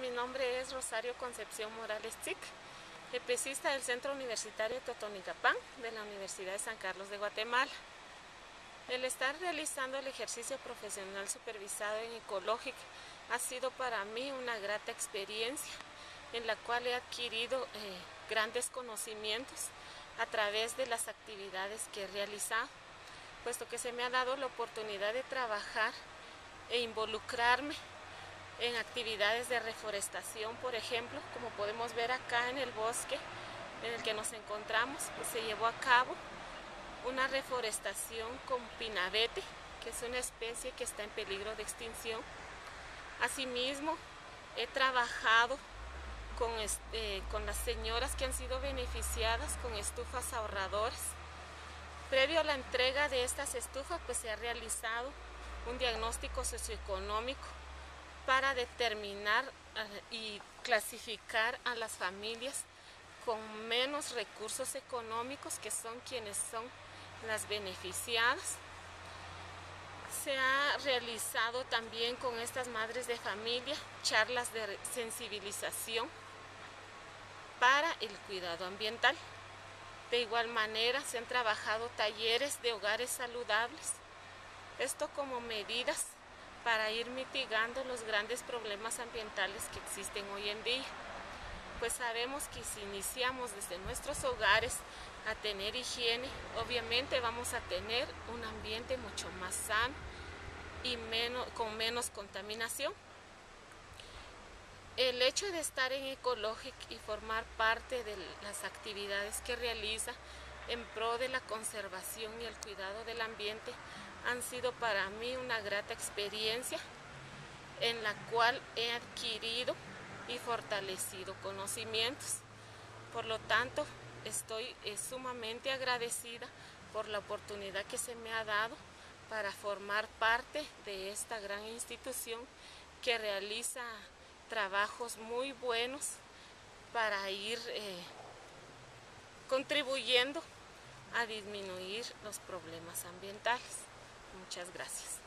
mi nombre es Rosario Concepción Morales Chic, EPECista del Centro Universitario Totonicapán de la Universidad de San Carlos de Guatemala. El estar realizando el ejercicio profesional supervisado en Ecologic ha sido para mí una grata experiencia en la cual he adquirido eh, grandes conocimientos a través de las actividades que he realizado, puesto que se me ha dado la oportunidad de trabajar e involucrarme en actividades de reforestación, por ejemplo, como podemos ver acá en el bosque en el que nos encontramos, se llevó a cabo una reforestación con pinabete, que es una especie que está en peligro de extinción. Asimismo, he trabajado con, este, con las señoras que han sido beneficiadas con estufas ahorradoras. Previo a la entrega de estas estufas, pues se ha realizado un diagnóstico socioeconómico para determinar eh, y clasificar a las familias con menos recursos económicos, que son quienes son las beneficiadas. Se ha realizado también con estas madres de familia charlas de sensibilización para el cuidado ambiental. De igual manera se han trabajado talleres de hogares saludables, esto como medidas para ir mitigando los grandes problemas ambientales que existen hoy en día. Pues sabemos que si iniciamos desde nuestros hogares a tener higiene, obviamente vamos a tener un ambiente mucho más sano y menos, con menos contaminación. El hecho de estar en Ecologic y formar parte de las actividades que realiza en pro de la conservación y el cuidado del ambiente han sido para mí una grata experiencia en la cual he adquirido y fortalecido conocimientos. Por lo tanto, estoy eh, sumamente agradecida por la oportunidad que se me ha dado para formar parte de esta gran institución que realiza trabajos muy buenos para ir eh, contribuyendo a disminuir los problemas ambientales. Muchas gracias.